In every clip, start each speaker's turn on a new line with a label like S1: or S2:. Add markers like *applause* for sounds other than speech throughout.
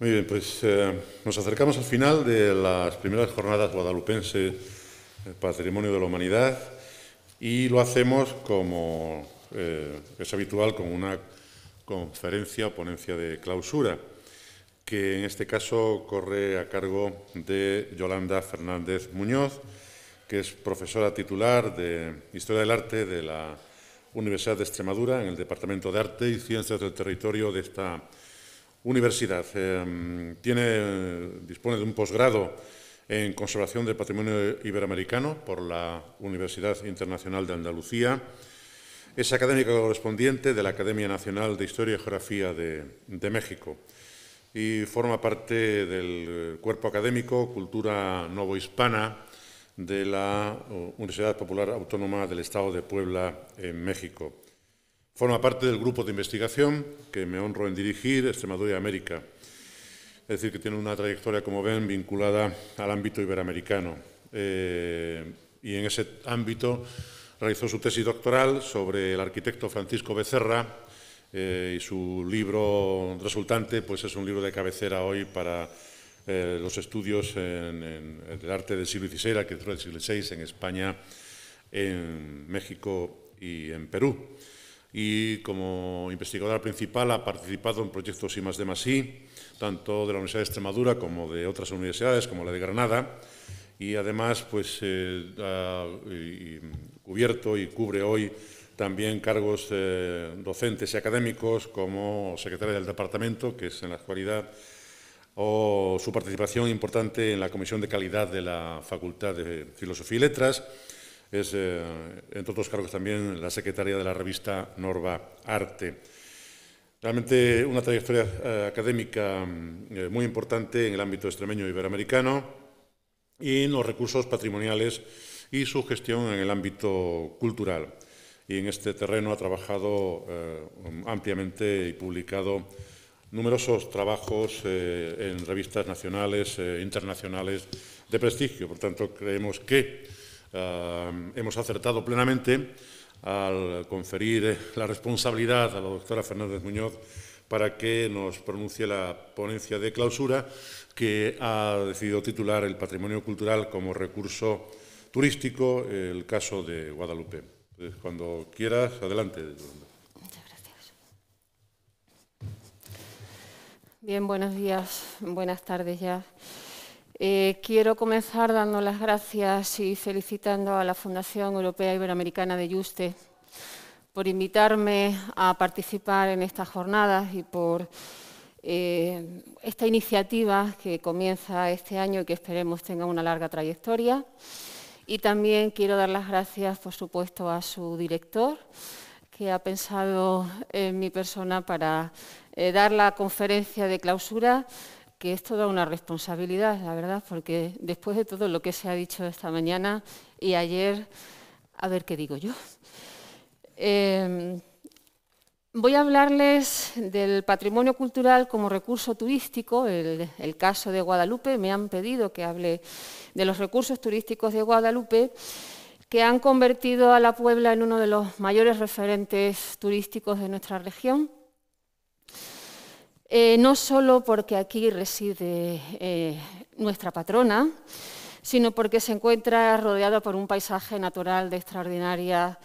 S1: Muy bien, pues eh, nos acercamos al final de las primeras jornadas guadalupenses Patrimonio de la Humanidad y lo hacemos como eh, es habitual con una conferencia o ponencia de clausura, que en este caso corre a cargo de Yolanda Fernández Muñoz, que es profesora titular de Historia del Arte de la Universidad de Extremadura en el Departamento de Arte y Ciencias del Territorio de esta. Eh, tiene, dispone de un posgrado en Conservación del Patrimonio Iberoamericano por la Universidad Internacional de Andalucía. Es académica correspondiente de la Academia Nacional de Historia y Geografía de, de México y forma parte del cuerpo académico Cultura Novohispana de la Universidad Popular Autónoma del Estado de Puebla en México. Forma parte del grupo de investigación que me honro en dirigir, Extremadura América. Es decir, que tiene una trayectoria, como ven, vinculada al ámbito iberoamericano. Eh, y en ese ámbito realizó su tesis doctoral sobre el arquitecto Francisco Becerra eh, y su libro resultante pues es un libro de cabecera hoy para eh, los estudios en, el arte del siglo XVI, la arquitectura del siglo XVI en España, en México y en Perú y como investigadora principal ha participado en proyectos I más de más tanto de la Universidad de Extremadura como de otras universidades, como la de Granada, y además pues, eh, ha cubierto y cubre hoy también cargos eh, docentes y académicos como secretaria del departamento, que es en la actualidad, o su participación importante en la Comisión de Calidad de la Facultad de Filosofía y Letras, es, eh, entre otros cargos, también la secretaria de la revista Norva Arte. Realmente una trayectoria eh, académica mm, eh, muy importante en el ámbito extremeño iberoamericano y en los recursos patrimoniales y su gestión en el ámbito cultural. Y en este terreno ha trabajado ampliamente y publicado numerosos trabajos en revistas nacionales e internacionales de prestigio. Por tanto, creemos que hemos acertado plenamente al conferir la responsabilidad a la doctora Fernández Muñoz para que nos pronuncie la ponencia de clausura que ha decidido titular el patrimonio cultural como recurso turístico, el caso de Guadalupe. cuando quieras, adelante.
S2: Muchas gracias. Bien, buenos días, buenas tardes ya. Eh, quiero comenzar dando las gracias y felicitando a la Fundación Europea Iberoamericana de Yuste por invitarme a participar en estas jornadas y por eh, esta iniciativa que comienza este año y que esperemos tenga una larga trayectoria. Y también quiero dar las gracias, por supuesto, a su director, que ha pensado en mi persona para eh, dar la conferencia de clausura que es toda una responsabilidad, la verdad, porque después de todo lo que se ha dicho esta mañana y ayer, a ver qué digo yo. Em, voy a hablarles del patrimonio cultural como recurso turístico, el, el, caso de Guadalupe. Me han pedido que hable de los recursos turísticos de Guadalupe, que han convertido a la Puebla en uno de los mayores referentes turísticos de nuestra región. Eh, no solo porque aquí reside eh, nuestra patrona, sino porque se encuentra rodeado por un paisaje natural de extraordinaria,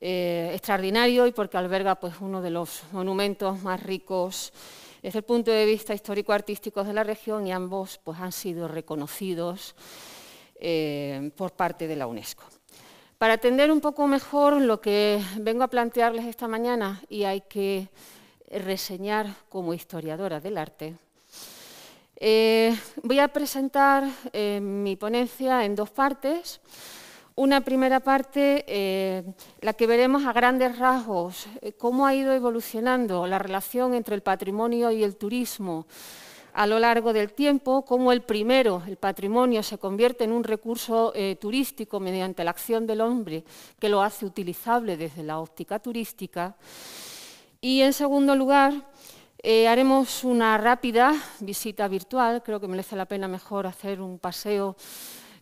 S2: eh, extraordinario y porque alberga pues, uno de los monumentos más ricos desde el punto de vista histórico-artístico de la región y ambos pues, han sido reconocidos por parte de la UNESCO. Para atender un poco mejor lo que vengo a plantearles esta mañana, y hay que reseñar como historiadora del arte. Eh, voy a presentar eh, mi ponencia en dos partes. Una primera parte, eh, la que veremos a grandes rasgos cómo ha ido evolucionando la relación entre el patrimonio y el turismo a lo largo del tiempo, cómo el primero, el patrimonio, se convierte en un recurso turístico mediante la acción del hombre que lo hace utilizable desde la óptica turística y en segundo lugar, eh, haremos una rápida visita virtual. Creo que merece la pena mejor hacer un paseo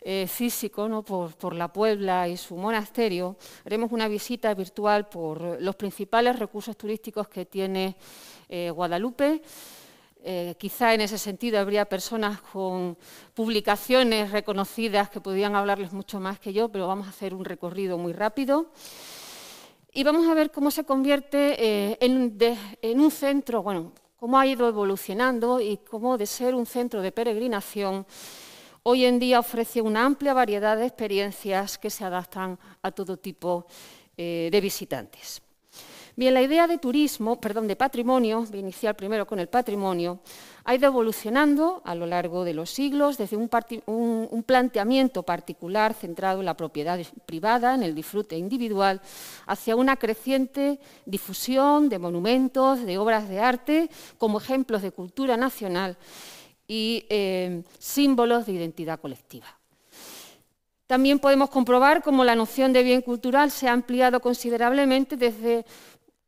S2: eh, físico por, la Puebla y su monasterio. Haremos una visita virtual por los principales recursos turísticos que tiene eh, Guadalupe. Quizá en ese sentido habría personas con publicaciones reconocidas que podrían hablarles mucho más que yo, pero vamos a hacer un recorrido muy rápido. Y vamos a ver cómo se convierte eh, en, un centro, bueno, cómo ha ido evolucionando y cómo de ser un centro de peregrinación, hoy en día ofrece una amplia variedad de experiencias que se adaptan a todo tipo eh, de visitantes. Bien, la idea de turismo, perdón, de patrimonio, voy a iniciar primero con el patrimonio, ha ido evolucionando a lo largo de los siglos desde un, planteamiento particular centrado en la propiedad privada, en el disfrute individual, hacia una creciente difusión de monumentos, de obras de arte, como ejemplos de cultura nacional y eh, símbolos de identidad colectiva. También podemos comprobar cómo la noción de bien cultural se ha ampliado considerablemente desde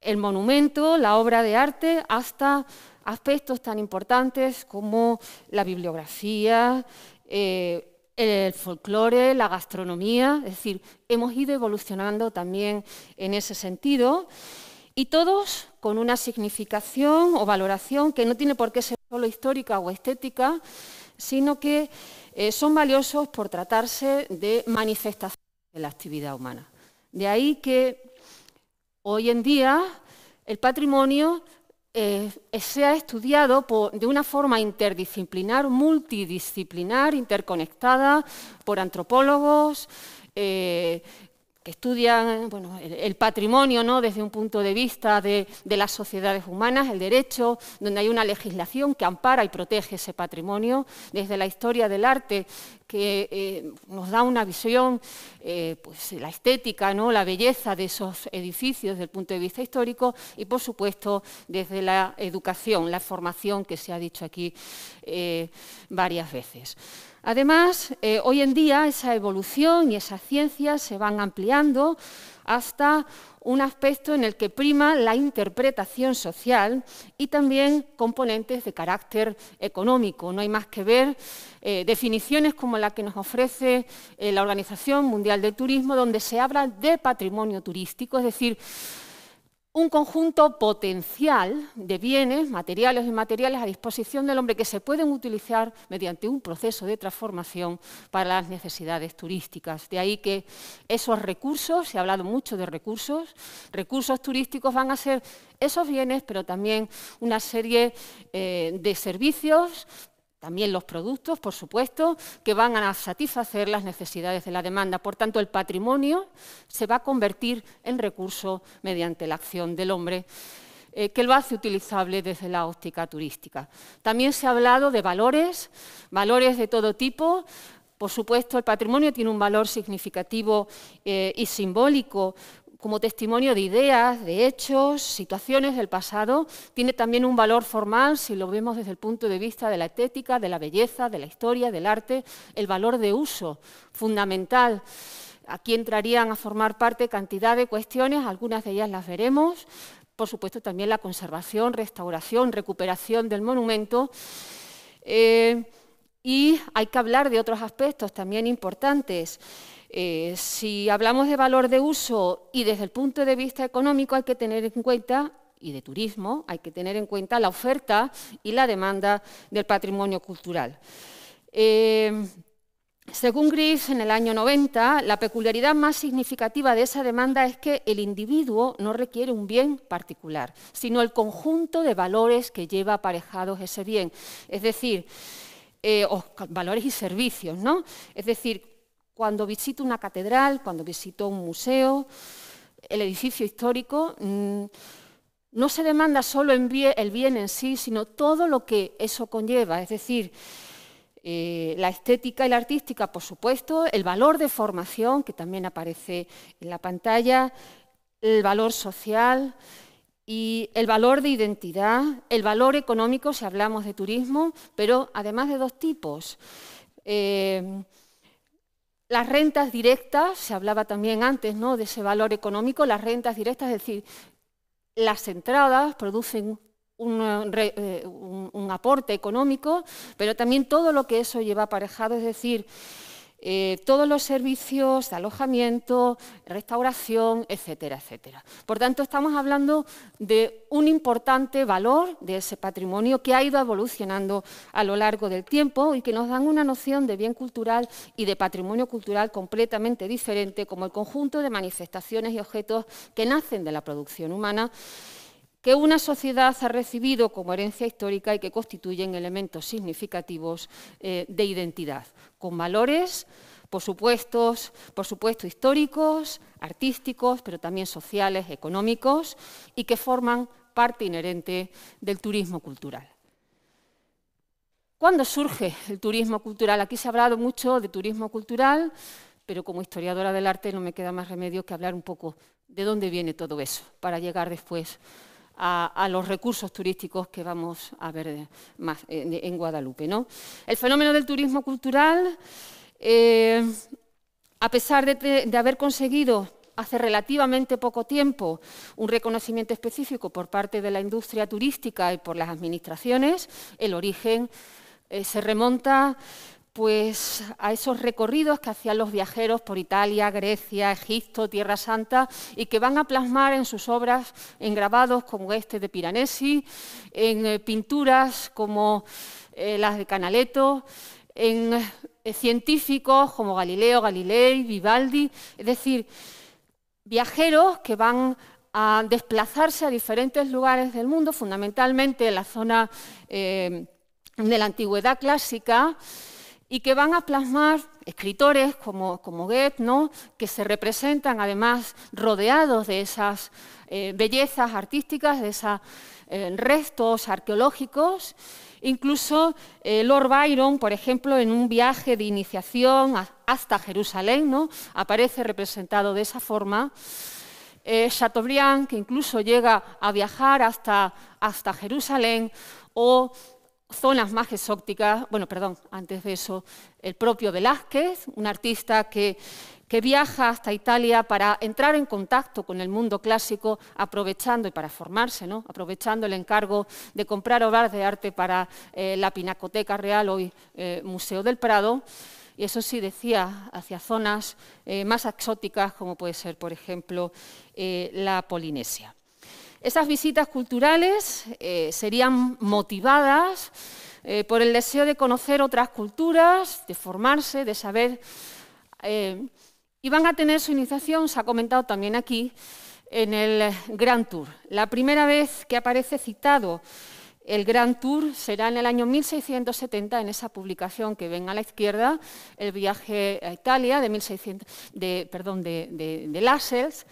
S2: el monumento, la obra de arte, hasta aspectos tan importantes como la bibliografía, eh, el folclore, la gastronomía, es decir, hemos ido evolucionando también en ese sentido y todos con una significación o valoración que no tiene por qué ser solo histórica o estética, sino que eh, son valiosos por tratarse de manifestaciones de la actividad humana. De ahí que Hoy en día el patrimonio eh, se ha estudiado de una forma interdisciplinar, multidisciplinar, interconectada por antropólogos, eh, que estudian bueno, el, patrimonio ¿no? desde un punto de vista de, las sociedades humanas, el derecho, donde hay una legislación que ampara y protege ese patrimonio, desde la historia del arte, que eh, nos da una visión, eh, pues la estética, ¿no? la belleza de esos edificios desde el punto de vista histórico, y por supuesto desde la educación, la formación que se ha dicho aquí eh, varias veces. Además, eh, hoy en día esa evolución y esas ciencias se van ampliando hasta un aspecto en el que prima la interpretación social y también componentes de carácter económico. No hay más que ver eh, definiciones como la que nos ofrece eh, la Organización Mundial del Turismo, donde se habla de patrimonio turístico, es decir, un conjunto potencial de bienes, materiales y inmateriales a disposición del hombre que se pueden utilizar mediante un proceso de transformación para las necesidades turísticas. De ahí que esos recursos, se ha hablado mucho de recursos, recursos turísticos van a ser esos bienes, pero también una serie eh, de servicios también los productos, por supuesto, que van a satisfacer las necesidades de la demanda. Por tanto, el patrimonio se va a convertir en recurso mediante la acción del hombre, eh, que lo hace utilizable desde la óptica turística. También se ha hablado de valores, valores de todo tipo, por supuesto, el patrimonio tiene un valor significativo eh, y simbólico como testimonio de ideas, de hechos, situaciones del pasado, tiene también un valor formal si lo vemos desde el punto de vista de la estética, de la belleza, de la historia, del arte, el valor de uso fundamental. Aquí entrarían a formar parte cantidad de cuestiones, algunas de ellas las veremos, por supuesto también la conservación, restauración, recuperación del monumento. Eh, y hay que hablar de otros aspectos también importantes. Eh, si hablamos de valor de uso y desde el punto de vista económico hay que tener en cuenta, y de turismo, hay que tener en cuenta la oferta y la demanda del patrimonio cultural. Eh, según Gris, en el año 90, la peculiaridad más significativa de esa demanda es que el individuo no requiere un bien particular, sino el conjunto de valores que lleva aparejados ese bien, es decir, eh, valores y servicios, ¿no? Es decir, cuando visito una catedral, cuando visito un museo, el edificio histórico, mm, no se demanda solo el bien en sí, sino todo lo que eso conlleva, es decir, eh, la estética y la artística, por supuesto, el valor de formación, que también aparece en la pantalla, el valor social y el valor de identidad, el valor económico, si hablamos de turismo, pero además de dos tipos. Eh, las rentas directas, se hablaba también antes ¿no? de ese valor económico, las rentas directas, es decir, las entradas producen un, eh, aporte económico, pero también todo lo que eso lleva aparejado, es decir, eh, todos los servicios de alojamiento, restauración, etcétera, etcétera. Por tanto, estamos hablando de un importante valor de ese patrimonio que ha ido evolucionando a lo largo del tiempo y que nos dan una noción de bien cultural y de patrimonio cultural completamente diferente, como el conjunto de manifestaciones y objetos que nacen de la producción humana que una sociedad ha recibido como herencia histórica y que constituyen elementos significativos eh, de identidad, con valores, por supuesto, por supuesto, históricos, artísticos, pero también sociales, económicos, y que forman parte inherente del turismo cultural. ¿Cuándo surge el turismo cultural? Aquí se ha hablado mucho de turismo cultural, pero como historiadora del arte no me queda más remedio que hablar un poco de dónde viene todo eso, para llegar después a, los recursos turísticos que vamos a ver más en, Guadalupe. ¿no? El fenómeno del turismo cultural, eh, a pesar de, haber conseguido hace relativamente poco tiempo un reconocimiento específico por parte de la industria turística y por las administraciones, el origen eh, se remonta pues a esos recorridos que hacían los viajeros por Italia, Grecia, Egipto, Tierra Santa y que van a plasmar en sus obras en grabados como este de Piranesi, en eh, pinturas como eh, las de Canaletto, en eh, científicos como Galileo, Galilei, Vivaldi, es decir, viajeros que van a desplazarse a diferentes lugares del mundo, fundamentalmente en la zona de la antigüedad clásica, y que van a plasmar escritores como, como Goethe, ¿no? que se representan además rodeados de esas eh, bellezas artísticas, de esos eh, restos arqueológicos. Incluso eh, Lord Byron, por ejemplo, en un viaje de iniciación hasta Jerusalén, ¿no? aparece representado de esa forma. Chateaubriand, que incluso llega a viajar hasta, hasta Jerusalén, o zonas más exóticas, bueno, perdón, antes de eso, el propio Velázquez, un artista que, viaja hasta Italia para entrar en contacto con el mundo clásico, aprovechando y para formarse, ¿no? aprovechando el encargo de comprar obras de arte para eh, la Pinacoteca Real, hoy eh, Museo del Prado, y eso sí decía, hacia zonas eh, más exóticas, como puede ser, por ejemplo, la Polinesia. Esas visitas culturales eh, serían motivadas eh, por el deseo de conocer otras culturas, de formarse, de saber. Eh, y van a tener su iniciación, se ha comentado también aquí, en el Grand Tour. La primera vez que aparece citado el Grand Tour será en el año 1670, en esa publicación que ven a la izquierda, el viaje a Italia de, 1600, de, perdón, de, de, Lascelles,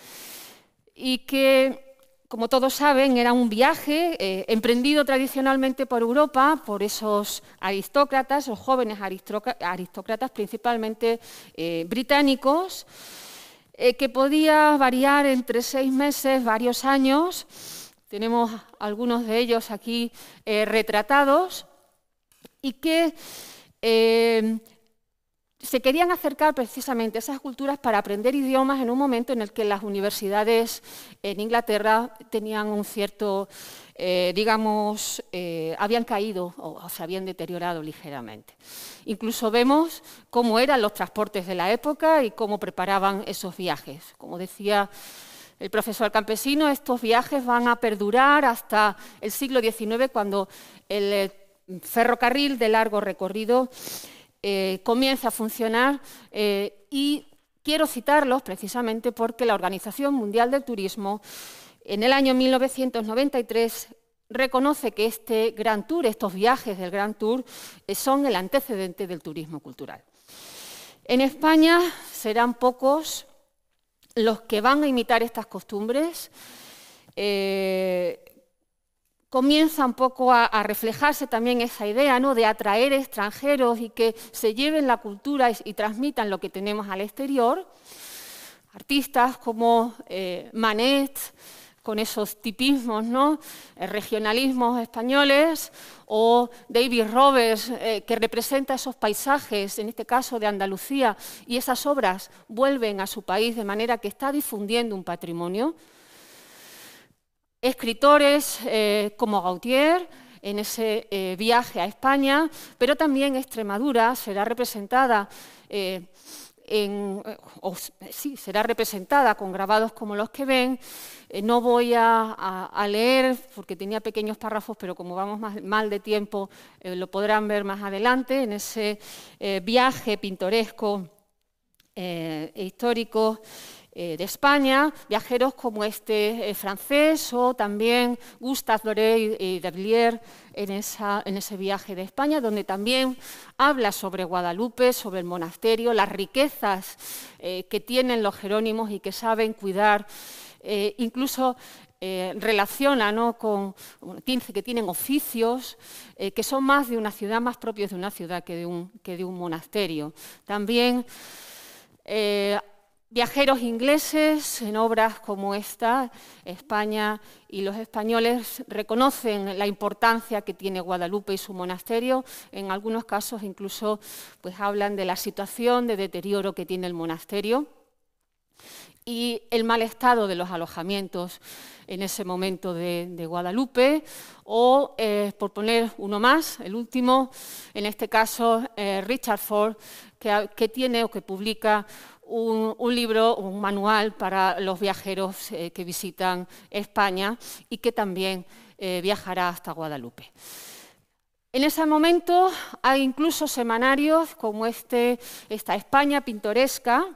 S2: y que como todos saben, era un viaje eh, emprendido tradicionalmente por Europa, por esos aristócratas, los jóvenes aristócratas, principalmente eh, británicos, eh, que podía variar entre seis meses, varios años. Tenemos algunos de ellos aquí retratados y que se querían acercar precisamente a esas culturas para aprender idiomas en un momento en el que las universidades en Inglaterra tenían un cierto, eh, digamos, eh, habían caído o, se habían deteriorado ligeramente. Incluso vemos cómo eran los transportes de la época y cómo preparaban esos viajes. Como decía el profesor campesino, estos viajes van a perdurar hasta el siglo XIX, cuando el eh, ferrocarril de largo recorrido eh, comienza a funcionar eh, y quiero citarlos precisamente porque la Organización Mundial del Turismo en el año 1993 reconoce que este Gran Tour, estos viajes del Gran Tour, eh, son el antecedente del turismo cultural. En España serán pocos los que van a imitar estas costumbres comienza un poco a, reflejarse también esa idea ¿no? de atraer extranjeros y que se lleven la cultura y, transmitan lo que tenemos al exterior. Artistas como eh, Manet, con esos tipismos, ¿no? Eh, regionalismos españoles, o David Roberts, eh, que representa esos paisajes, en este caso de Andalucía, y esas obras vuelven a su país de manera que está difundiendo un patrimonio escritores eh, como Gautier, en ese eh, viaje a España, pero también Extremadura será representada eh, en, sí, será representada con grabados como los que ven. no voy a, leer porque tenía pequeños párrafos, pero como vamos mal de tiempo, lo podrán ver más adelante en ese viaje pintoresco e histórico eh, de España, viajeros como este eh, francés o también Gustave Doré y Davilliers en, ese viaje de España, donde también habla sobre Guadalupe, sobre el monasterio, las riquezas eh, que tienen los jerónimos y que saben cuidar, incluso relaciona con que tienen oficios que son más de una ciudad, más propios de una ciudad de que de un monasterio. También Viajeros ingleses en obras como esta, España y los españoles reconocen la importancia que tiene Guadalupe y su monasterio. En algunos casos incluso pues, hablan de la situación de deterioro que tiene el monasterio y el mal estado de los alojamientos en ese momento de, Guadalupe, o, eh, por poner uno más, el último, en este caso eh, Richard Ford, que, tiene o que publica un, libro, un manual para los viajeros eh, que visitan España y que también eh, viajará hasta Guadalupe. En ese momento hay incluso semanarios como este, esta España pintoresca,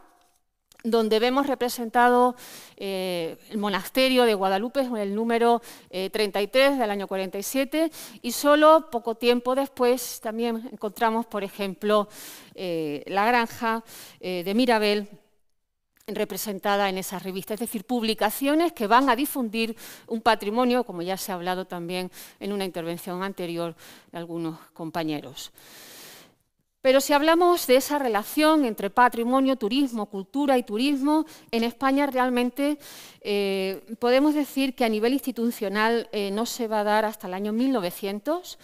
S2: donde vemos representado eh, el monasterio de Guadalupe, el número 33 del año 47, y solo poco tiempo después también encontramos, por ejemplo, eh, la granja eh, de Mirabel representada en esa revista, es decir, publicaciones que van a difundir un patrimonio, como ya se ha hablado también en una intervención anterior de algunos compañeros. Pero si hablamos de esa relación entre patrimonio, turismo, cultura y turismo, en España realmente eh, podemos decir que a nivel institucional no se va a dar hasta el año 1900.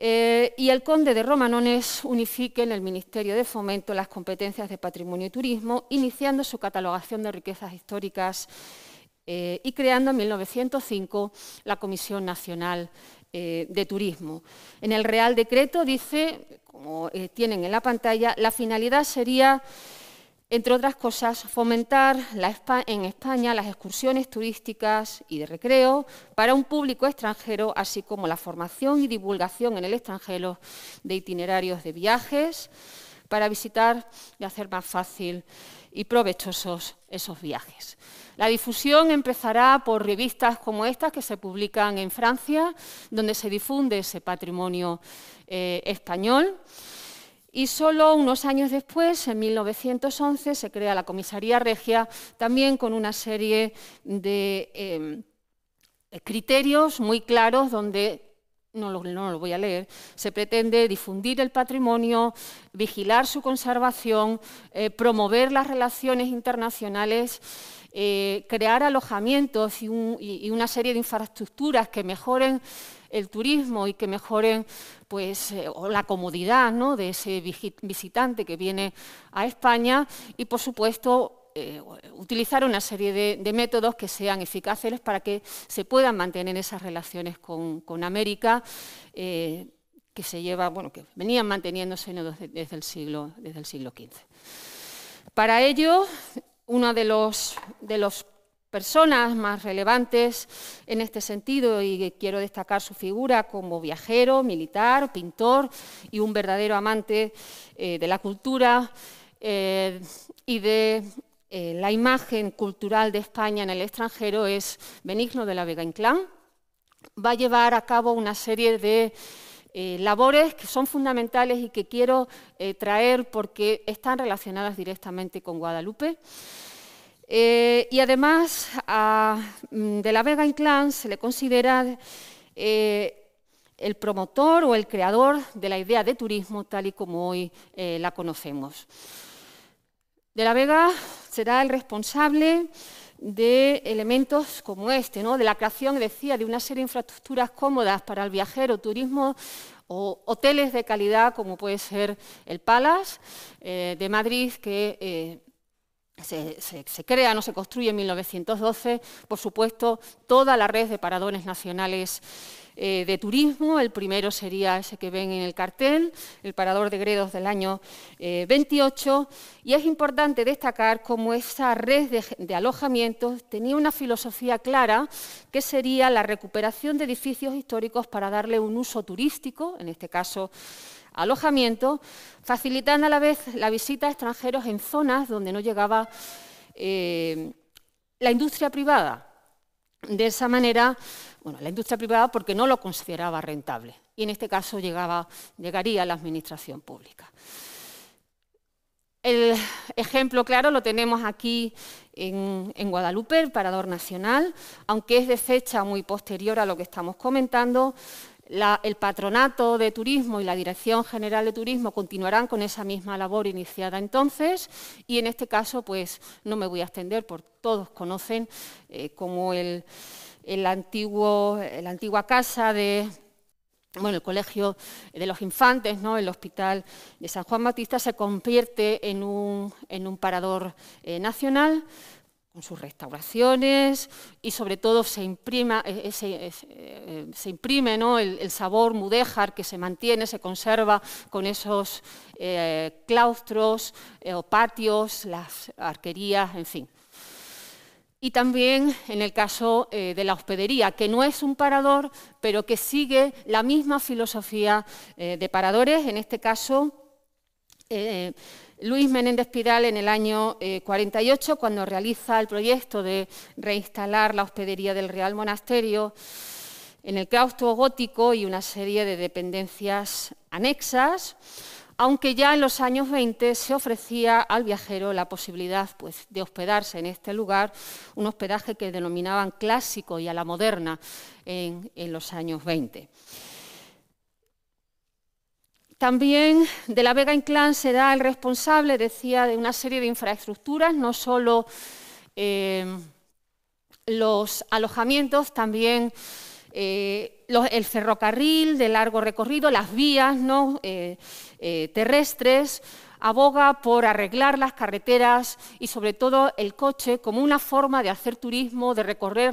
S2: Eh, y el conde de Romanones unifique en el Ministerio de Fomento las competencias de patrimonio y turismo, iniciando su catalogación de riquezas históricas eh, y creando en 1905 la Comisión Nacional eh, de Turismo. En el Real Decreto dice, como tienen en la pantalla, la finalidad sería entre otras cosas, fomentar en España las excursiones turísticas y de recreo para un público extranjero, así como la formación y divulgación en el extranjero de itinerarios de viajes para visitar y hacer más fácil y provechosos esos viajes. La difusión empezará por revistas como estas que se publican en Francia, donde se difunde ese patrimonio eh, español. Y solo unos años después, en 1911, se crea la Comisaría Regia, también con una serie de em, criterios muy claros donde no lo, voy a leer, se pretende difundir el patrimonio, vigilar su conservación, eh, promover las relaciones internacionales, eh, crear alojamientos y, una serie de infraestructuras que mejoren el turismo y que mejoren pues, eh, la comodidad de ese visitante que viene a España y, por supuesto, eh, utilizar una serie de, métodos que sean eficaces para que se puedan mantener esas relaciones con, América eh, que se lleva, bueno, que venían manteniéndose desde, el siglo, desde el siglo XV. Para ello, uno de los personas más relevantes en este sentido y quiero destacar su figura como viajero, militar, pintor y un verdadero amante eh, de la cultura eh, y de eh, la imagen cultural de España en el extranjero es Benigno de la Vega Inclán. Va a llevar a cabo una serie de labores que son fundamentales y que quiero traer porque están relacionadas directamente con Guadalupe. Eh, y además, a mm, De la Vega Inclán se le considera eh, el promotor o el creador de la idea de turismo tal y como hoy eh, la conocemos. De la Vega será el responsable de elementos como este, ¿no? de la creación, decía, de una serie de infraestructuras cómodas para el viajero, turismo o hoteles de calidad como puede ser el Palace de Madrid, que se, crea, no se construye en 1912, por supuesto, toda la red de paradones nacionales eh, de turismo. El primero sería ese que ven en el cartel, el Parador de Gredos del año 28. Y es importante destacar cómo esa red de, de alojamientos tenía una filosofía clara, que sería la recuperación de edificios históricos para darle un uso turístico, en este caso alojamiento, facilitando a la vez la visita a extranjeros en zonas donde no llegaba eh, la industria privada. De esa manera, bueno, la industria privada porque no lo consideraba rentable y en este caso llegaba, llegaría a la administración pública. El ejemplo claro lo tenemos aquí en, en, Guadalupe, el Parador Nacional, aunque es de fecha muy posterior a lo que estamos comentando, el patronato de turismo y la Dirección General de Turismo continuarán con esa misma labor iniciada entonces y en este caso pues no me voy a extender, porque todos conocen eh, como el, la antigua casa de bueno, el Colegio de los Infantes, ¿no? el Hospital de San Juan Bautista, se convierte en un, en un parador eh, nacional sus restauraciones y sobre todo se, imprima, eh, eh, eh, se imprime ¿no? el, sabor mudéjar que se mantiene, se conserva con esos claustros o patios, las arquerías, en fin. Y también en el caso de la hospedería, que no es un parador, pero que sigue la misma filosofía de paradores, en este caso Luis Menéndez Pidal en el año 48, eh, cuando realiza el proyecto de reinstalar la hospedería del Real Monasterio en el claustro gótico y una serie de dependencias anexas, aunque ya en los años 20 se ofrecía al viajero la posibilidad pues, de hospedarse en este lugar, un hospedaje que denominaban clásico y a la moderna en los años 20. También de la Vega Inclán será el responsable, decía, de una serie de infraestructuras, no solo eh, los alojamientos, también eh, el ferrocarril de largo recorrido, las vías. Eh, terrestres, aboga por arreglar las carreteras y sobre todo el coche como una forma de hacer turismo, de recorrer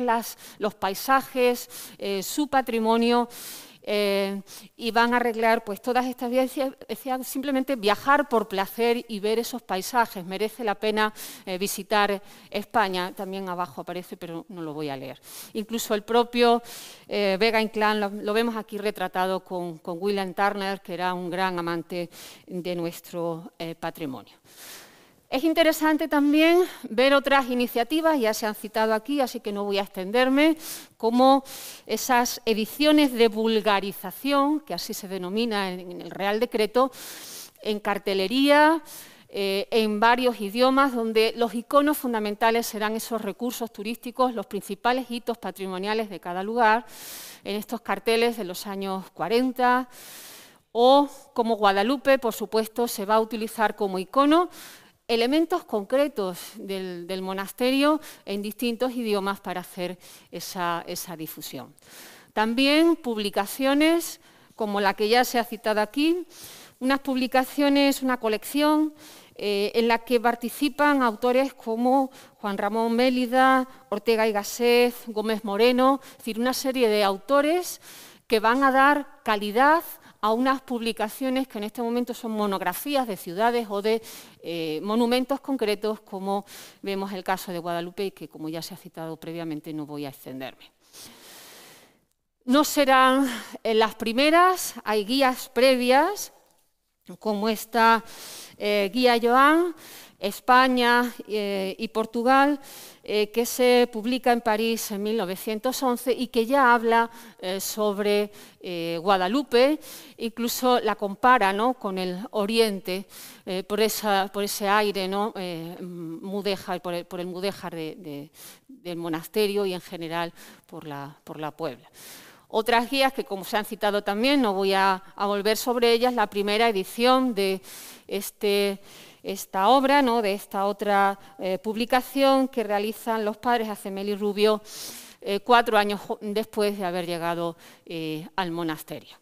S2: los paisajes, su patrimonio eh, y van a arreglar pues, todas estas. Decía, simplemente viajar por placer y ver esos paisajes. Merece la pena eh, visitar España. También abajo aparece, pero no lo voy a leer. Incluso el propio eh, Vega Inclán lo, lo, vemos aquí retratado con, con, William Turner, que era un gran amante de nuestro patrimonio. Es interesante también ver otras iniciativas, ya se han citado aquí, así que no voy a extenderme, como esas ediciones de vulgarización, que así se denomina en el Real Decreto, en cartelería, eh, en varios idiomas, donde los iconos fundamentales serán esos recursos turísticos, los principales hitos patrimoniales de cada lugar, en estos carteles de los años 40, o como Guadalupe, por supuesto, se va a utilizar como icono elementos concretos del, monasterio en distintos idiomas para hacer esa, difusión. También publicaciones como la que ya se ha citado aquí, unas publicaciones, una colección eh, en la que participan autores como Juan Ramón Mélida, Ortega y Gasset, Gómez Moreno, es decir, una serie de autores que van a dar calidad a unas publicaciones que en este momento son monografías de ciudades o de eh, monumentos concretos, como vemos el caso de Guadalupe, y que como ya se ha citado previamente no voy a extenderme. No serán en las primeras, hay guías previas, como esta eh, guía Joan, España eh, y Portugal, eh, que se publica en París en 1911 y que ya habla eh, sobre Guadalupe, incluso la compara con el Oriente por, ese aire ¿no? mudéjar, por, el, mudéjar del monasterio y en general por la, por la Puebla. Otras guías que, como se han citado también, no voy a volver sobre ellas, la primera edición de este esta obra, ¿no? de esta otra eh, publicación que realizan los padres Acemel y Rubio eh, cuatro años después de haber llegado eh, al monasterio.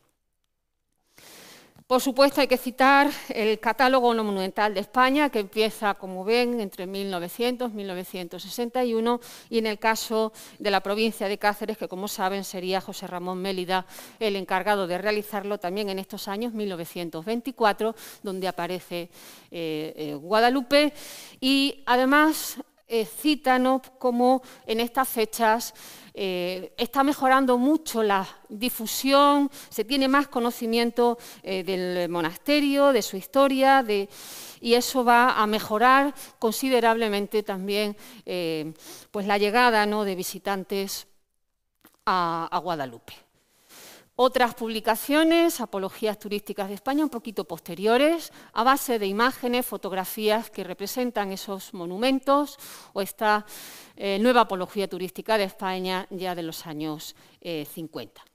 S2: Por supuesto, hay que citar el catálogo monumental de España, que empieza, como ven, entre 1900 y 1961, y en el caso de la provincia de Cáceres, que como saben sería José Ramón Mélida el encargado de realizarlo también en estos años, 1924, donde aparece eh, eh, Guadalupe. Y además eh, cítanos como en estas fechas eh, está mejorando mucho la difusión, se tiene más conocimiento eh, del monasterio, de su historia, y eso va a mejorar considerablemente también eh, pues la llegada de visitantes a Guadalupe. Otras publicaciones, apologías turísticas de España, un poquito posteriores, a base de imágenes, fotografías que representan esos monumentos, o esta eh, nueva apología turística de España ya de los años 50. Eh,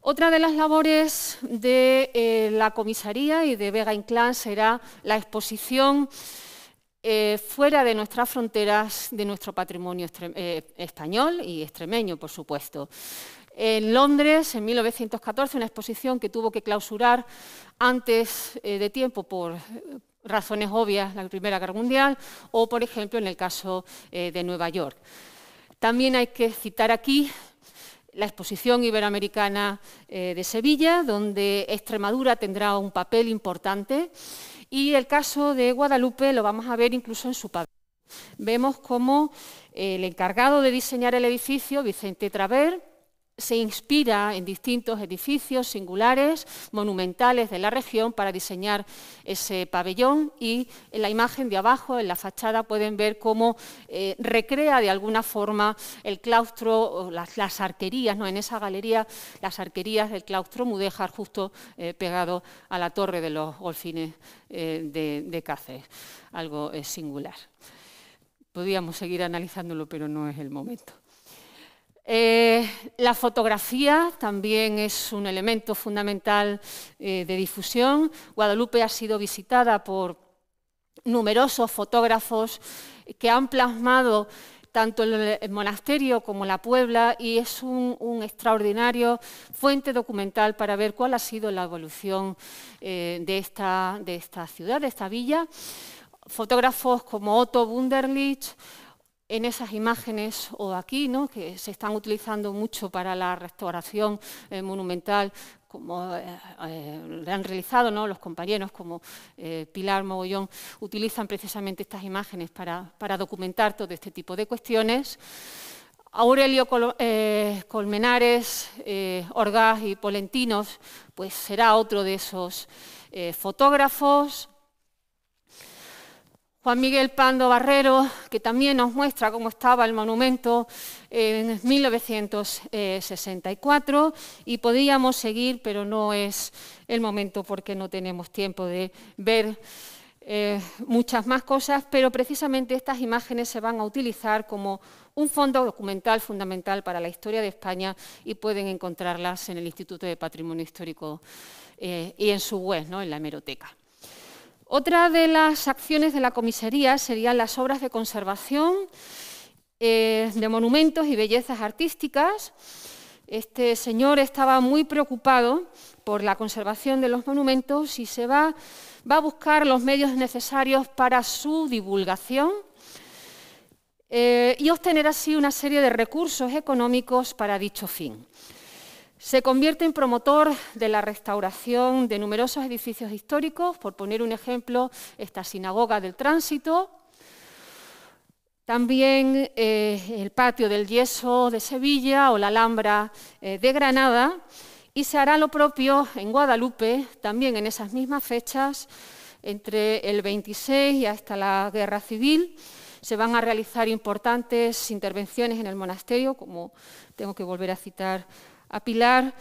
S2: Otra de las labores de eh, la comisaría y de Vega Inclán será la exposición fuera de nuestras fronteras de nuestro patrimonio español y extremeño, por supuesto en Londres en 1914, una exposición que tuvo que clausurar antes eh, de tiempo por eh, razones obvias, la Primera Guerra Mundial, o, por ejemplo, en el caso eh, de Nueva York. También hay que citar aquí la exposición iberoamericana de Sevilla, donde Extremadura tendrá un papel importante, y el caso de Guadalupe lo vamos a ver incluso en su pabellón. Vemos cómo el encargado de diseñar el edificio, Vicente Traver, se inspira en distintos edificios singulares, monumentales de la región para diseñar ese pabellón y en la imagen de abajo, en la fachada, pueden ver cómo eh, recrea de alguna forma el claustro, las, arquerías, ¿no? en esa galería, las arquerías del claustro mudéjar justo eh, pegado a la torre de los golfines eh, de, de, Cáceres, algo singular. Podríamos seguir analizándolo, pero no es el momento. Eh, la fotografía también es un elemento fundamental eh, de difusión. Guadalupe ha sido visitada por numerosos fotógrafos que han plasmado tanto el monasterio como la Puebla y es un, extraordinario fuente documental para ver cuál ha sido la evolución eh, de, esta, de esta ciudad, de esta villa. Fotógrafos como Otto Wunderlich, en esas imágenes o aquí, ¿no? que se están utilizando mucho para la restauración eh, monumental, como eh, eh, han realizado ¿no? los compañeros como Pilar Mogollón, utilizan precisamente estas imágenes para, documentar todo este tipo de cuestiones. Aurelio Colmenares, Orgaz y Polentinos, pues será otro de esos fotógrafos, Juan Miguel Pando Barrero, que también nos muestra cómo estaba el monumento en 1964 y podíamos seguir, pero no es el momento porque no tenemos tiempo de ver eh, muchas más cosas, pero precisamente estas imágenes se van a utilizar como un fondo documental fundamental para la historia de España y pueden encontrarlas en el Instituto de Patrimonio Histórico eh, y en su web, ¿no? en la hemeroteca. Otra de las acciones de la comisaría serían las obras de conservación eh, de monumentos y bellezas artísticas. Este señor estaba muy preocupado por la conservación de los monumentos y se va, a buscar los medios necesarios para su divulgación eh, y obtener así una serie de recursos económicos para dicho fin. Se convierte en promotor de la restauración de numerosos edificios históricos, por poner un ejemplo, esta sinagoga del tránsito, también eh, el patio del yeso de Sevilla o la Alhambra eh, de Granada, y se hará lo propio en Guadalupe, también en esas mismas fechas, entre el 26 y hasta la Guerra Civil. Se van a realizar importantes intervenciones en el monasterio, como tengo que volver a citar a Pilar,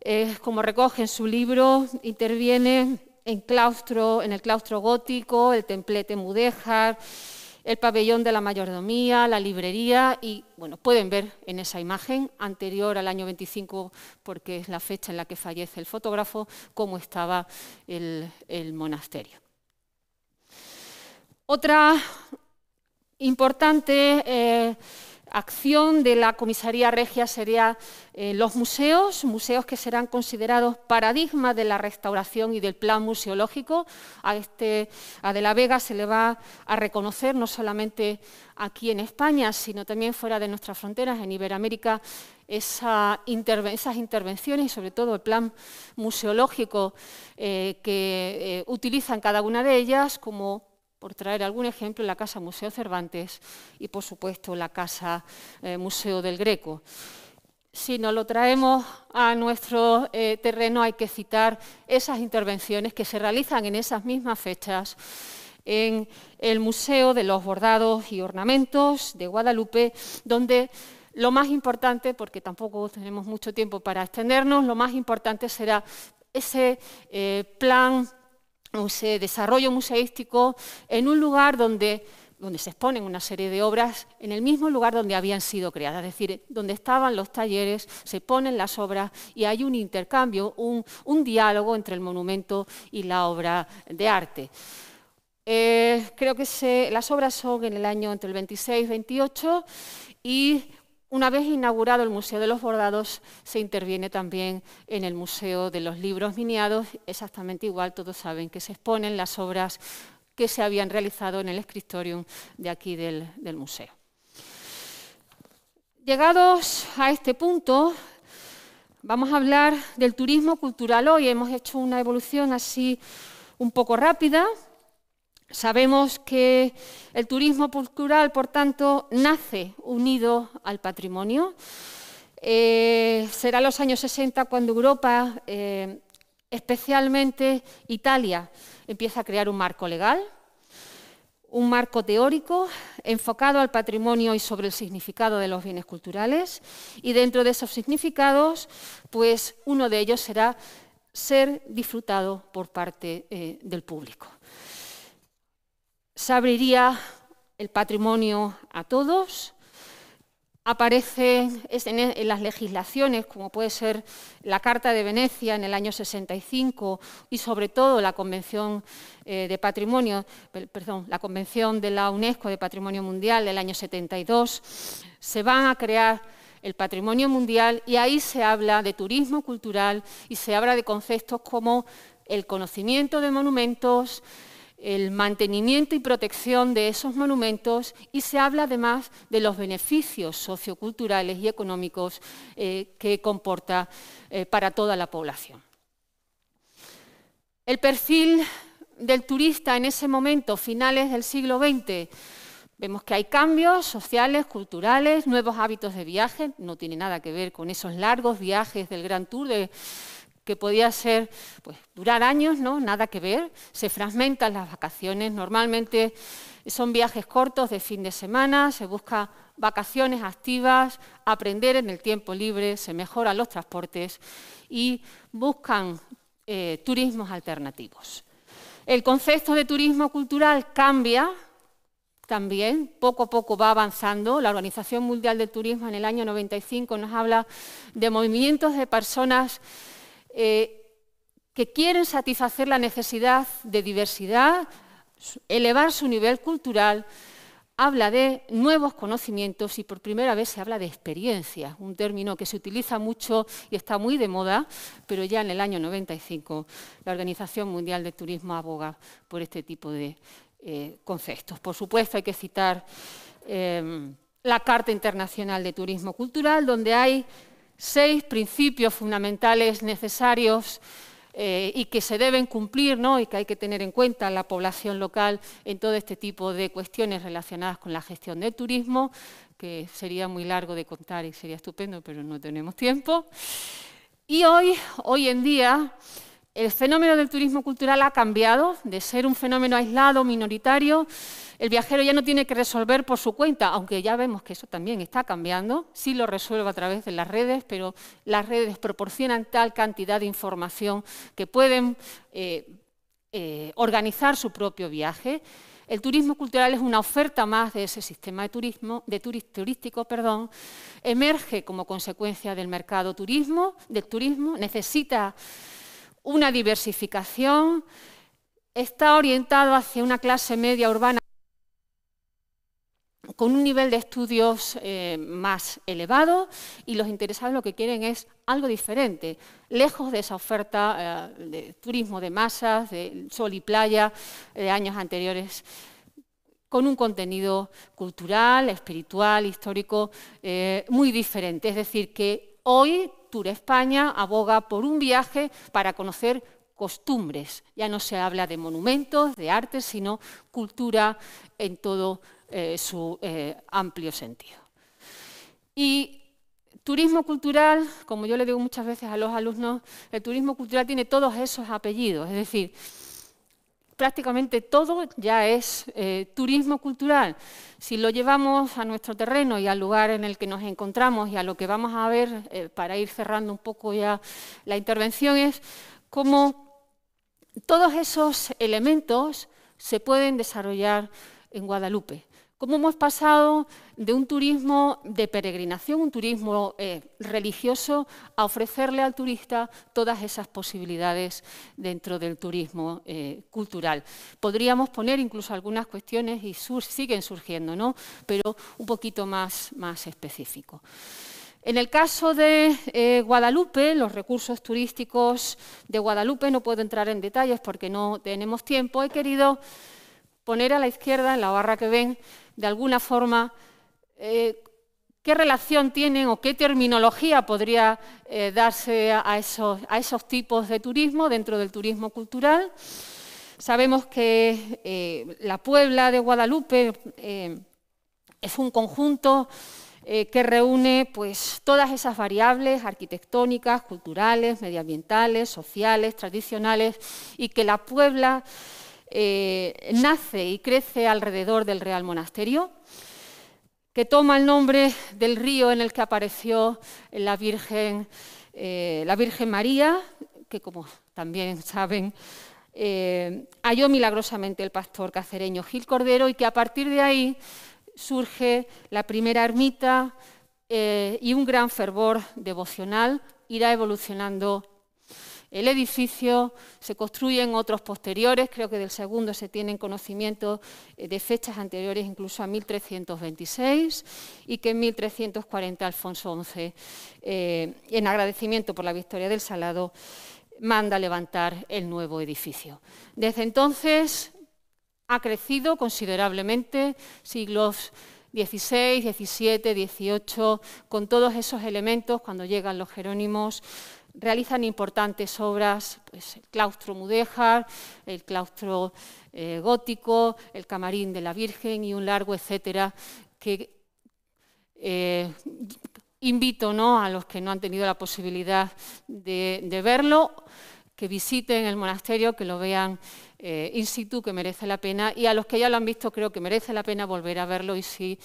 S2: eh, como recoge en su libro, interviene en, claustro, en el claustro gótico, el templete mudéjar, el pabellón de la mayordomía, la librería y, bueno, pueden ver en esa imagen anterior al año 25, porque es la fecha en la que fallece el fotógrafo, cómo estaba el, monasterio. Otra importante eh, acción de la Comisaría Regia sería eh, los museos, museos que serán considerados paradigmas de la restauración y del plan museológico. A, este, a De la Vega se le va a reconocer no solamente aquí en España, sino también fuera de nuestras fronteras, en Iberoamérica, esas intervenciones y sobre todo el plan museológico eh, que eh, utilizan cada una de ellas como por traer algún ejemplo, la Casa Museo Cervantes y, por supuesto, la Casa eh, Museo del Greco. Si nos lo traemos a nuestro eh, terreno, hay que citar esas intervenciones que se realizan en esas mismas fechas en el Museo de los Bordados y Ornamentos de Guadalupe, donde lo más importante, porque tampoco tenemos mucho tiempo para extendernos, lo más importante será ese eh, plan ese desarrollo museístico en un lugar donde, donde se exponen una serie de obras, en el mismo lugar donde habían sido creadas, es decir, donde estaban los talleres, se ponen las obras y hay un intercambio, un, diálogo entre el monumento y la obra de arte. Eh, creo que las obras son en el año entre el 26 y 28 y una vez inaugurado el Museo de los Bordados, se interviene también en el Museo de los Libros Miniados, exactamente igual, todos saben que se exponen las obras que se habían realizado en el escritorium de aquí del, del museo. Llegados a este punto, vamos a hablar del turismo cultural hoy. Hemos hecho una evolución así un poco rápida, Sabemos que el turismo cultural, por tanto, nace unido al patrimonio. Eh, será los años 60 cuando Europa, eh, especialmente Italia, empieza a crear un marco legal, un marco teórico enfocado al patrimonio y sobre el significado de los bienes culturales. Y dentro de esos significados, pues uno de ellos será ser disfrutado por parte eh, del público se abriría el patrimonio a todos, aparece en las legislaciones, como puede ser la Carta de Venecia en el año 65 y sobre todo la Convención eh, de Patrimonio, perdón, la Convención de la UNESCO de Patrimonio Mundial del año 72, se van a crear el patrimonio mundial y ahí se habla de turismo cultural y se habla de conceptos como el conocimiento de monumentos, el mantenimiento y protección de esos monumentos y se habla además de los beneficios socioculturales y económicos eh, que comporta eh, para toda la población. El perfil del turista en ese momento, finales del siglo XX, vemos que hay cambios sociales, culturales, nuevos hábitos de viaje, no tiene nada que ver con esos largos viajes del Gran Tour de que podía ser, pues, durar años, ¿no? Nada que ver. Se fragmentan las vacaciones. Normalmente son viajes cortos de fin de semana, se busca vacaciones activas, aprender en el tiempo libre, se mejoran los transportes y buscan eh, turismos alternativos. El concepto de turismo cultural cambia también, poco a poco va avanzando. La Organización Mundial del Turismo en el año 95 nos habla de movimientos de personas eh, que quieren satisfacer la necesidad de diversidad, elevar su nivel cultural, habla de nuevos conocimientos y por primera vez se habla de experiencia, un término que se utiliza mucho y está muy de moda, pero ya en el año 95 la Organización Mundial de Turismo aboga por este tipo de eh, conceptos. Por supuesto hay que citar eh, la Carta Internacional de Turismo Cultural, donde hay seis principios fundamentales necesarios eh, y que se deben cumplir ¿no? y que hay que tener en cuenta la población local en todo este tipo de cuestiones relacionadas con la gestión del turismo, que sería muy largo de contar y sería estupendo, pero no tenemos tiempo. Y hoy, hoy en día, el fenómeno del turismo cultural ha cambiado de ser un fenómeno aislado, minoritario, el viajero ya no tiene que resolver por su cuenta, aunque ya vemos que eso también está cambiando. Sí lo resuelve a través de las redes, pero las redes proporcionan tal cantidad de información que pueden eh, eh, organizar su propio viaje. El turismo cultural es una oferta más de ese sistema de turismo, de turístico, perdón, emerge como consecuencia del mercado turismo, del turismo, necesita una diversificación, está orientado hacia una clase media urbana con un nivel de estudios eh, más elevado y los interesados lo que quieren es algo diferente, lejos de esa oferta eh, de turismo de masas, de sol y playa de años anteriores, con un contenido cultural, espiritual, histórico eh, muy diferente. Es decir, que hoy Tour España aboga por un viaje para conocer costumbres. Ya no se habla de monumentos, de arte, sino cultura en todo eh, su eh, amplio sentido. Y turismo cultural, como yo le digo muchas veces a los alumnos, el turismo cultural tiene todos esos apellidos, es decir, prácticamente todo ya es eh, turismo cultural. Si lo llevamos a nuestro terreno y al lugar en el que nos encontramos y a lo que vamos a ver, para ir cerrando un poco ya la intervención, es cómo todos esos elementos se pueden desarrollar en Guadalupe cómo hemos pasado de un turismo de peregrinación, un turismo eh, religioso, a ofrecerle al turista todas esas posibilidades dentro del turismo eh, cultural. Podríamos poner incluso algunas cuestiones y siguen surgiendo, ¿no? pero un poquito más, más específico. En el caso de eh, Guadalupe, los recursos turísticos de Guadalupe, no puedo entrar en detalles porque no tenemos tiempo, he querido poner a la izquierda, en la barra que ven, de alguna forma, eh, qué relación tienen o qué terminología podría eh, darse a esos, a esos, tipos de turismo dentro del turismo cultural. Sabemos que eh, la Puebla de Guadalupe es un conjunto que reúne pues, todas esas variables arquitectónicas, culturales, medioambientales, sociales, tradicionales, y que la Puebla eh, nace y crece alrededor del Real Monasterio, que toma el nombre del río en el que apareció la Virgen, eh, la Virgen María, que como también saben, eh, halló milagrosamente el pastor cacereño Gil Cordero y que a partir de ahí surge la primera ermita y un gran fervor devocional irá evolucionando el edificio, se construyen otros posteriores, creo que del segundo se tienen conocimiento eh, de fechas anteriores incluso a 1326 y que en 1340 Alfonso XI, eh, en agradecimiento por la victoria del Salado, manda levantar el nuevo edificio. Desde entonces ha crecido considerablemente, siglos XVI, XVII, XVIII, con todos esos elementos, cuando llegan los jerónimos, realizan importantes obras, pues, el claustro mudéjar, el claustro eh, gótico, el camarín de la Virgen y un largo etcétera que eh, invito ¿no? a los que no han tenido la posibilidad de, verlo, que visiten el monasterio, que lo vean eh, in situ, que merece la pena, y a los que ya lo han visto creo que merece la pena volver a verlo y si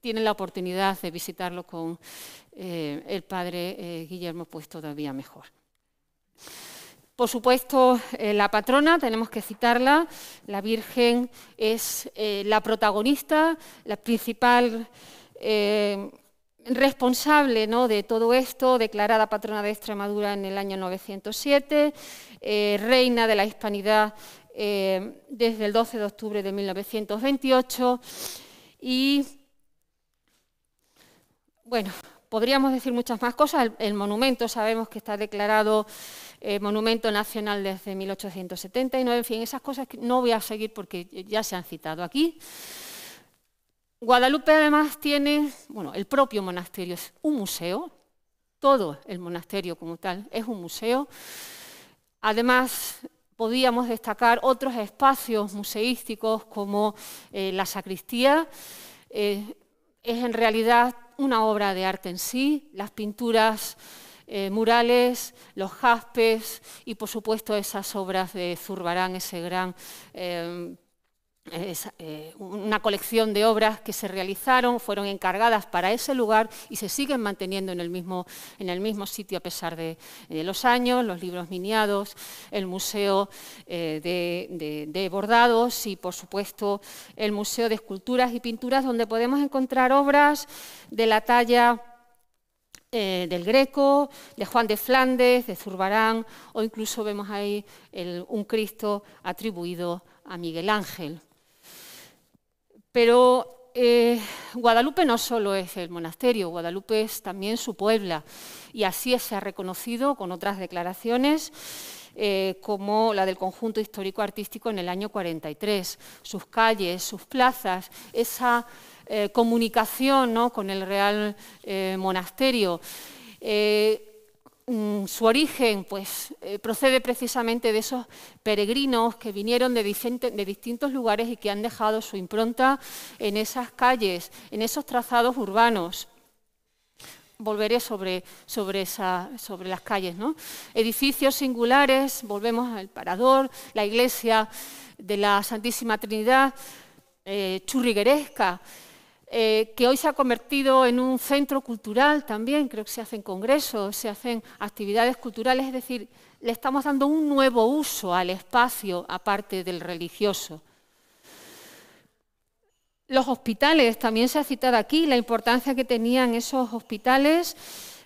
S2: tienen la oportunidad de visitarlo con eh, el padre eh, Guillermo, pues todavía mejor. Por supuesto, eh, la patrona, tenemos que citarla, la Virgen es la protagonista, la principal responsable ¿no? de todo esto, declarada patrona de Extremadura en el año 907, reina de la hispanidad desde el 12 de octubre de 1928 y, Podríamos decir muchas más cosas. El, monumento sabemos que está declarado eh, monumento nacional desde 1879. En fin, esas cosas que no voy a seguir porque ya se han citado aquí. Guadalupe además tiene, bueno, el propio monasterio es un museo, todo el monasterio como tal es un museo. Además, podíamos destacar otros espacios museísticos como eh, la sacristía. Eh, es en realidad una obra de arte en sí, las pinturas eh, murales, los jaspes y por supuesto esas obras de Zurbarán, ese gran eh, eh, una colección de obras que se realizaron, fueron encargadas para ese lugar y se siguen manteniendo en el mismo, en el mismo sitio a pesar de, los años, los libros miniados, el Museo eh, de, Bordados y, por supuesto, el Museo de Esculturas y Pinturas, donde podemos encontrar obras de la talla eh, del Greco, de Juan de Flandes, de Zurbarán, o incluso vemos ahí un Cristo atribuido a Miguel Ángel. Pero eh, Guadalupe no solo es el monasterio, Guadalupe es también su puebla, y así se ha reconocido con otras declaraciones. Eh, como la del conjunto histórico-artístico en el año 43. Sus calles, sus plazas, esa eh, comunicación con el Real Monasterio. Mm, su origen pues, eh, procede precisamente de esos peregrinos que vinieron de, distintos lugares y que han dejado su impronta en esas calles, en esos trazados urbanos. Volveré sobre, sobre, las calles. ¿no? Edificios singulares, volvemos al Parador, la iglesia de la Santísima Trinidad, eh, churrigueresca, eh, que hoy se ha convertido en un centro cultural también, creo que se hacen congresos, se hacen actividades culturales, es decir, le estamos dando un nuevo uso al espacio aparte del religioso. Los hospitales, también se ha citado aquí la importancia que tenían esos hospitales.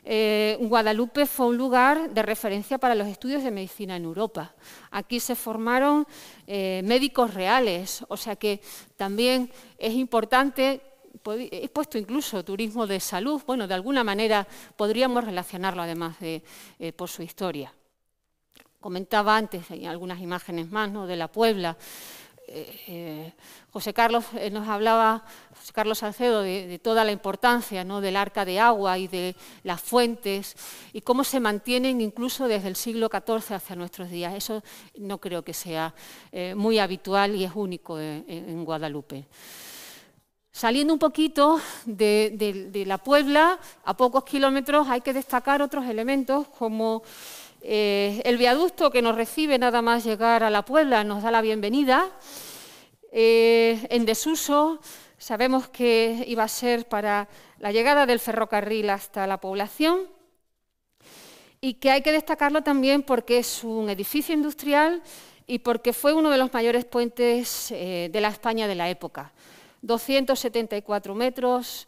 S2: Eh, Guadalupe fue un lugar de referencia para los estudios de medicina en Europa. Aquí se formaron eh, médicos reales, o sea que también es importante he puesto incluso turismo de salud, bueno, de alguna manera podríamos relacionarlo además de, eh, por su historia. Comentaba antes, hay algunas imágenes más ¿no? de la Puebla. Eh, eh, José Carlos nos hablaba, José Carlos Salcedo, de, toda la importancia ¿no? del arca de agua y de las fuentes y cómo se mantienen incluso desde el siglo XIV hacia nuestros días. Eso no creo que sea muy habitual y es único en Guadalupe. Saliendo un poquito de, la Puebla, a pocos kilómetros hay que destacar otros elementos como eh, el viaducto que nos recibe nada más llegar a la Puebla, nos da la bienvenida. Eh, en desuso, sabemos que iba a ser para la llegada del ferrocarril hasta la población y que hay que destacarlo también porque es un edificio industrial y porque fue uno de los mayores puentes eh, de la España de la época. 274 metros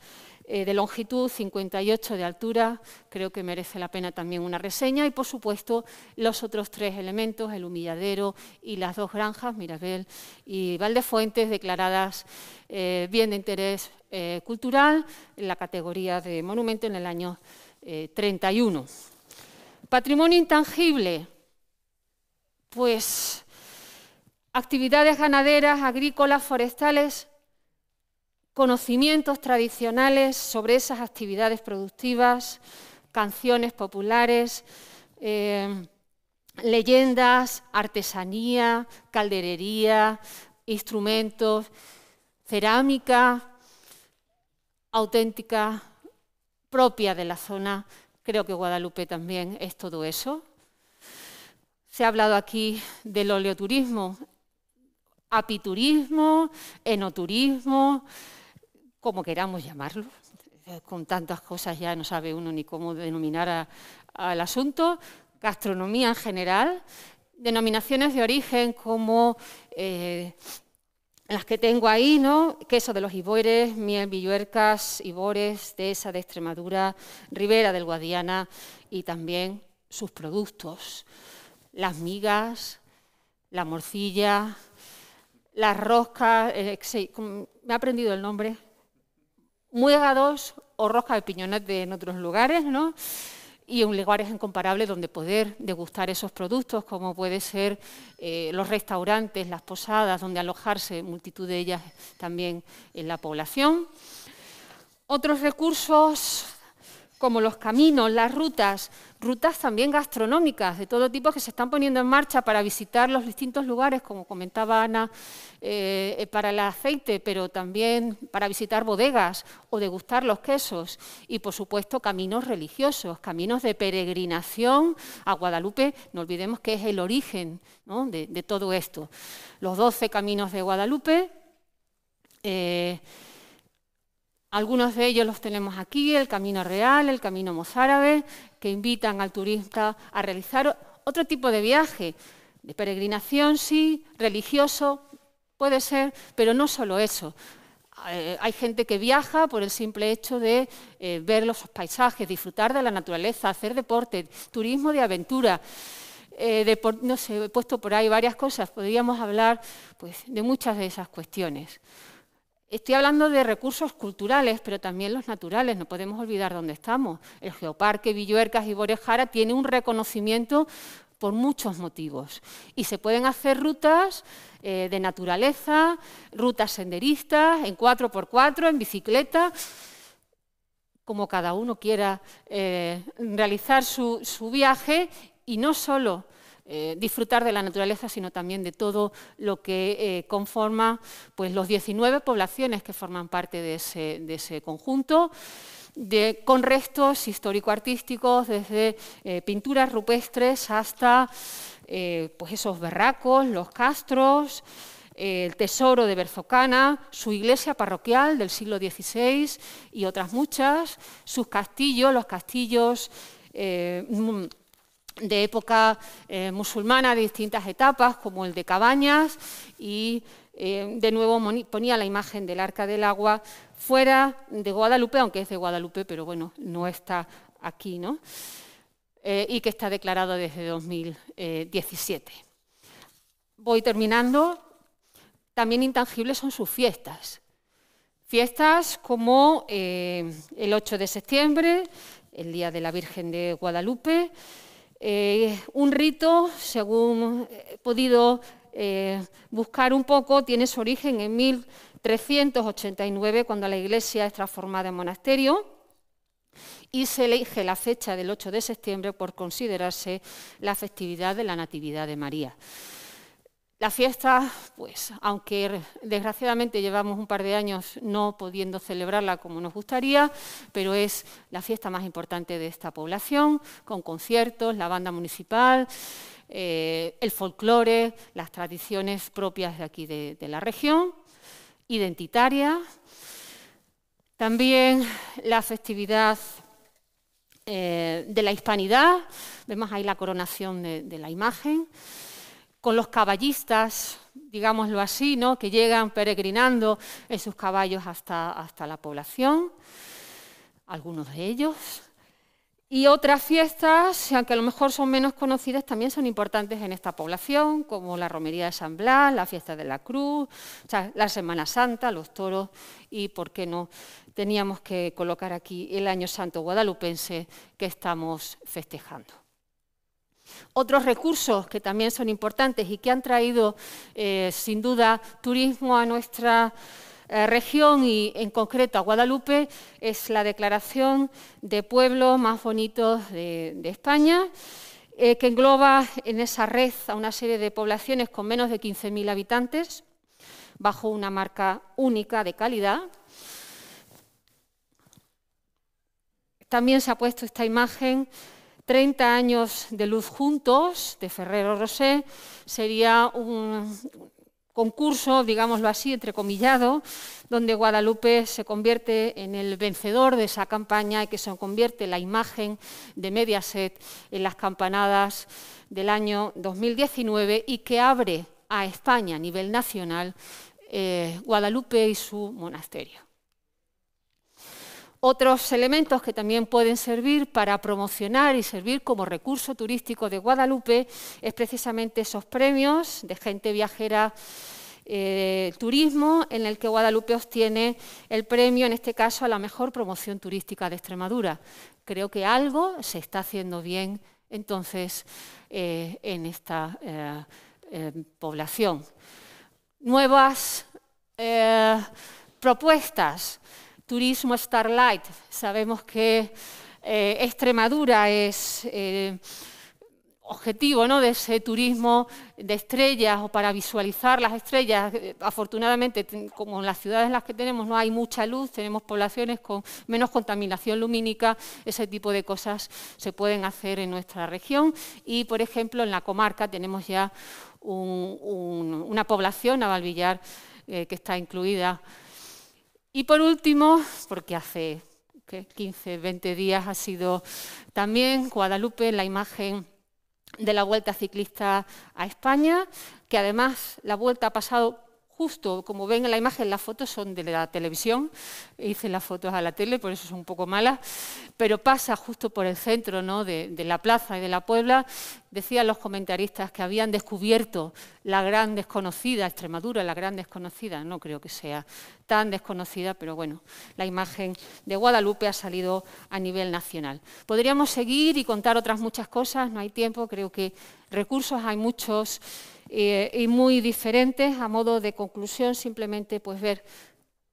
S2: eh, de longitud, 58 de altura, creo que merece la pena también una reseña, y por supuesto los otros tres elementos, el humilladero y las dos granjas, Mirabel y Valdefuentes, declaradas eh, bien de interés eh, cultural en la categoría de monumento en el año 31. Patrimonio intangible, pues actividades ganaderas, agrícolas, forestales, conocimientos tradicionales sobre esas actividades productivas, canciones populares, eh, leyendas, artesanía, calderería, instrumentos, cerámica auténtica, propia de la zona. Creo que Guadalupe también es todo eso. Se ha hablado aquí del oleoturismo, apiturismo, enoturismo, como queramos llamarlo, eh, con tantas cosas ya no sabe uno ni cómo denominar al asunto, gastronomía en general, denominaciones de origen como eh, las que tengo ahí, ¿no? queso de los Ibores, miel, villuercas, Ibores, esa de Extremadura, Ribera del Guadiana y también sus productos, las migas, la morcilla, las roscas, eh, me ha aprendido el nombre, muégados o rosca de piñones de en otros lugares, ¿no? y un lugares incomparables donde poder degustar esos productos, como puede ser eh, los restaurantes, las posadas, donde alojarse multitud de ellas también en la población. Otros recursos como los caminos, las rutas, rutas también gastronómicas de todo tipo que se están poniendo en marcha para visitar los distintos lugares, como comentaba Ana, eh, eh, para el aceite, pero también para visitar bodegas o degustar los quesos. Y, por supuesto, caminos religiosos, caminos de peregrinación a Guadalupe. No olvidemos que es el origen de, todo esto. Los doce caminos de Guadalupe. Eh, algunos de ellos los tenemos aquí, el Camino Real, el Camino Mozárabe, que invitan al turista a realizar otro tipo de viaje, de peregrinación, sí, religioso, puede ser, pero no solo eso. Eh, hay gente que viaja por el simple hecho de eh, ver los paisajes, disfrutar de la naturaleza, hacer deporte, turismo de aventura. Eh, no sé, he puesto por ahí varias cosas, podríamos hablar pues, de muchas de esas cuestiones. Estoy hablando de recursos culturales, pero también los naturales, no podemos olvidar dónde estamos. El Geoparque Villuercas y Borejara tiene un reconocimiento por muchos motivos. Y se pueden hacer rutas eh, de naturaleza, rutas senderistas, en 4x4, en bicicleta, como cada uno quiera eh, realizar su, viaje y no solo eh, disfrutar de la naturaleza, sino también de todo lo que conforma pues, los 19 poblaciones que forman parte de ese conjunto con restos histórico-artísticos, desde eh, pinturas rupestres hasta eh, pues esos berracos, los castros, el tesoro de Berzocana, su iglesia parroquial del siglo XVI y otras muchas, sus castillos, los castillos eh, de época musulmana de distintas etapas, como el de Cabañas, y de nuevo ponía la imagen del Arca del Agua fuera de Guadalupe, aunque es de Guadalupe, pero bueno, no está aquí, ¿no? Eh, y que está declarado desde 2017. Voy terminando. También intangibles son sus fiestas. Fiestas como eh, el 8 de septiembre, el Día de la Virgen de Guadalupe, eh, un rito, según he podido buscar un poco, tiene su origen en mil 389, cuando la iglesia es transformada en monasterio, y se elige la fecha del 8 de septiembre por considerarse la festividad de la Natividad de María. La fiesta, pues, aunque desgraciadamente llevamos un par de años no pudiendo celebrarla como nos gustaría, pero es la fiesta más importante de esta población, con conciertos, la banda municipal, eh, el folclore, las tradiciones propias de aquí de la región identitaria, también la festividad eh, de la hispanidad, vemos ahí la coronación de, la imagen, con los caballistas, digámoslo así, ¿no? que llegan peregrinando en sus caballos hasta, hasta la población, algunos de ellos. Y otras fiestas, aunque a lo mejor son menos conocidas, también son importantes en esta población, como la Romería de San Blas, la Fiesta de la Cruz, la Semana Santa, los toros y, ¿por qué no?, teníamos que colocar aquí el Año Santo Guadalupense que estamos festejando. Otros recursos que también son importantes y que han traído, eh, sin duda, turismo a nuestra eh, región y en concreto a Guadalupe es la declaración de pueblos más bonitos de, España, eh, que engloba en esa red a una serie de poblaciones con menos de 15.000 habitantes, bajo una marca única de calidad. También se ha puesto esta imagen 30 años de luz juntos, de Ferrero Rosé, sería un, concurso, digámoslo así, entrecomillado, donde Guadalupe se convierte en el vencedor de esa campaña y que se convierte la imagen de Mediaset en las campanadas del año 2019 y que abre a España a nivel nacional eh, Guadalupe y su monasterio. Otros elementos que también pueden servir para promocionar y servir como recurso turístico de Guadalupe es precisamente esos premios de gente viajera eh, turismo en el que Guadalupe obtiene el premio, en este caso, a la mejor promoción turística de Extremadura. Creo que algo se está haciendo bien entonces eh, en esta eh, población. Nuevas propuestas Turismo Starlight. Sabemos que eh, Extremadura es eh, objetivo ¿no? de ese turismo de estrellas o para visualizar las estrellas. Afortunadamente, como en las ciudades en las que tenemos no hay mucha luz, tenemos poblaciones con menos contaminación lumínica, ese tipo de cosas se pueden hacer en nuestra región. Y, por ejemplo, en la comarca tenemos ya una población, Navalvillar, eh, que está incluida y por último, porque hace 15, 20 días ha sido también Guadalupe la imagen de la Vuelta Ciclista a España, que además la Vuelta ha pasado justo, como ven en la imagen, las fotos son de la televisión, hice las fotos a la tele, por eso son un poco malas, pero pasa justo por el centro ¿no? de, la plaza y de la Puebla. Decían los comentaristas que habían descubierto la gran desconocida, Extremadura, la gran desconocida, no creo que sea tan desconocida, pero bueno, la imagen de Guadalupe ha salido a nivel nacional. Podríamos seguir y contar otras muchas cosas, no hay tiempo, creo que recursos hay muchos eh, y muy diferentes. A modo de conclusión, simplemente pues ver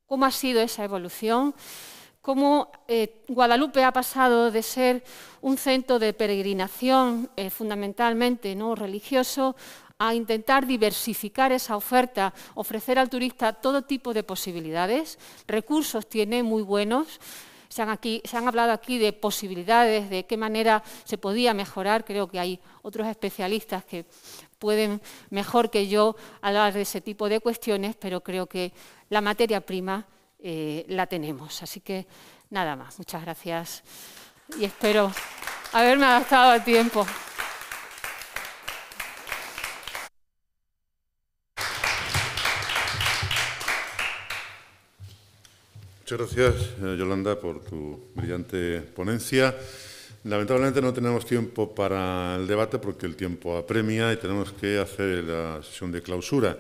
S2: cómo ha sido esa evolución, cómo eh, Guadalupe ha pasado de ser un centro de peregrinación eh, fundamentalmente no religioso a intentar diversificar esa oferta, ofrecer al turista todo tipo de posibilidades. Recursos tiene muy buenos. Se han, aquí, se han, hablado aquí de posibilidades, de qué manera se podía mejorar. Creo que hay otros especialistas que pueden mejor que yo hablar de ese tipo de cuestiones, pero creo que la materia prima eh, la tenemos. Así que nada más, muchas gracias y espero haberme adaptado a tiempo.
S1: Muchas gracias, eh, Yolanda, por tu brillante ponencia. Lamentablemente no tenemos tiempo para el debate porque el tiempo apremia y tenemos que hacer la sesión de clausura.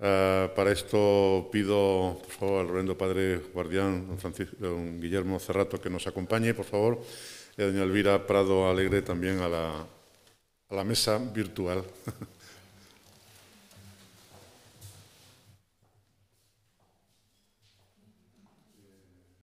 S1: Ah, para esto pido, por favor, al reverendo padre guardián, Francisco, don Guillermo Cerrato, que nos acompañe, por favor, y a doña Elvira Prado Alegre también a la, a la mesa virtual. *laughs*